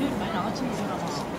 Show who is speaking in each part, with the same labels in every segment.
Speaker 1: 你没拿钱就了。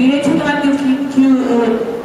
Speaker 2: 미래초등학교 김규은